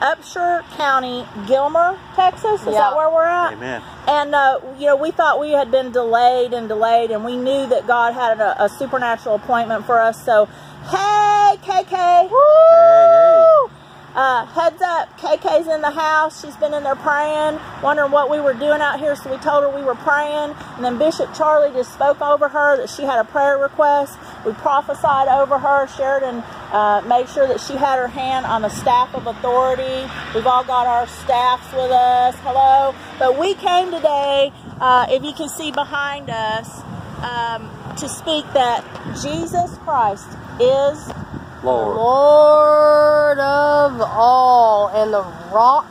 Upshur County, Gilmer, Texas. Is Yeah. that where we're at? Amen. And uh, you know, we thought we had been delayed and delayed, and we knew that God had a, a supernatural appointment for us. So, hey, KK, woo! KK's in the house. She's been in there praying, wondering what we were doing out here. So we told her we were praying, and then Bishop Charlie just spoke over her that she had a prayer request. We prophesied over her. Sheridan uh, made sure that she had her hand on the staff of authority. We've all got our staffs with us. Hello, but we came today. Uh, if you can see behind us, um, to speak that Jesus Christ is Lord. Lord and the rock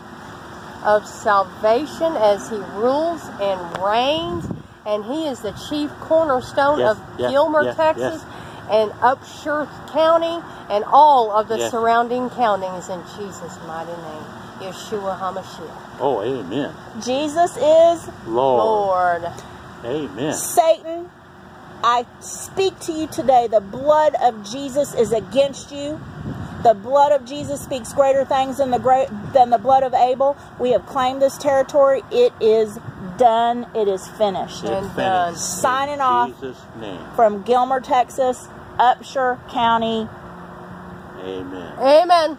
of salvation as he rules and reigns. And he is the chief cornerstone Yes, of yeah, Gilmer, yeah, Texas, and Upshur County and all of the Yes. surrounding counties in Jesus' mighty name. Yeshua HaMashiach. Oh, amen. Jesus is Lord. Lord. Amen. Satan, I speak to you today. The blood of Jesus is against you. The blood of Jesus speaks greater things than the great than the blood of Abel. We have claimed this territory. It is done. It is finished. It's finished. Signing In off. Name. From Gilmer, Texas, Upshur County. Amen. Amen.